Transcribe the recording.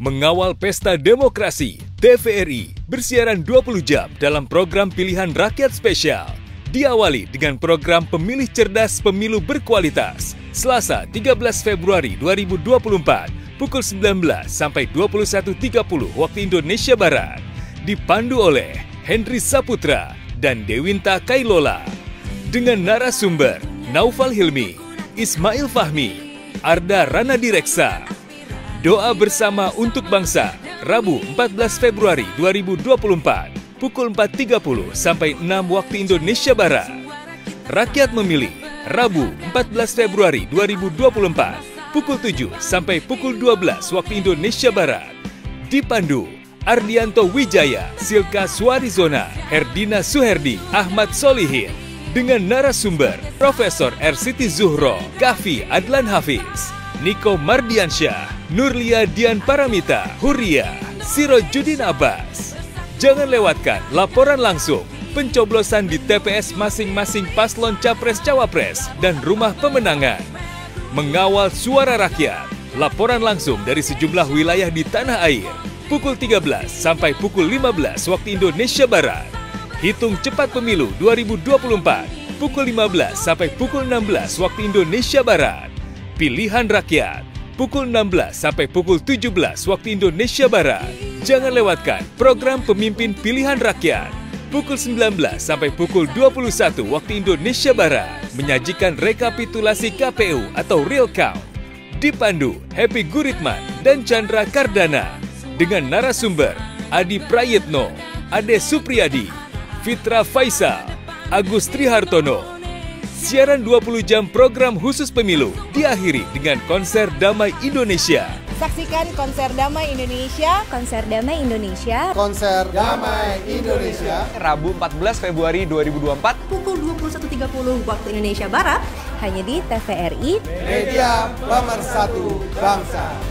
Mengawal pesta demokrasi, TVRI bersiaran 20 jam dalam program pilihan rakyat spesial. Diawali dengan program Pemilih Cerdas Pemilu Berkualitas, Selasa 13 Februari 2024, pukul 19 sampai 21.30 waktu Indonesia Barat. Dipandu oleh Henry Saputra dan Dewinta Kailola. Dengan narasumber Naufal Hilmi, Ismail Fahmi, Arda Rana Direksa, Doa bersama untuk bangsa, Rabu 14 Februari 2024, pukul 4.30 sampai 6 waktu Indonesia Barat. Rakyat memilih, Rabu 14 Februari 2024, pukul 7 sampai pukul 12 waktu Indonesia Barat. Dipandu, Ardianto Wijaya, Silka Suarizona, Herdina Suherdi, Ahmad Solihin, dengan narasumber Profesor R. Siti Zuhro, Kafi Adlan Hafiz, Niko Mardiansyah, Nurlia Dian Paramita, Huria, Sirojudin Abbas. Jangan lewatkan laporan langsung pencoblosan di TPS masing-masing paslon Capres-Cawapres dan rumah pemenangan. Mengawal suara rakyat, laporan langsung dari sejumlah wilayah di tanah air. Pukul 13 sampai pukul 15 waktu Indonesia Barat. Hitung cepat pemilu 2024, pukul 15 sampai pukul 16 waktu Indonesia Barat. Pilihan rakyat, pukul 16 sampai pukul 17 waktu Indonesia Barat. Jangan lewatkan program Pemimpin Pilihan Rakyat pukul 19 sampai pukul 21 waktu Indonesia Barat menyajikan rekapitulasi KPU atau real count. Dipandu Happy Guritman dan Chandra Kardana dengan narasumber Adi Prayitno, Ade Supriyadi, Fitra Faisal, Agus Trihartono, Siaran 20 jam program khusus pemilu diakhiri dengan konser Damai Indonesia. Saksikan konser Damai Indonesia, konser Damai Indonesia, konser Damai Indonesia, Rabu 14 Februari 2024, pukul 21.30 waktu Indonesia Barat, hanya di TVRI, Media Pemersatu Bangsa.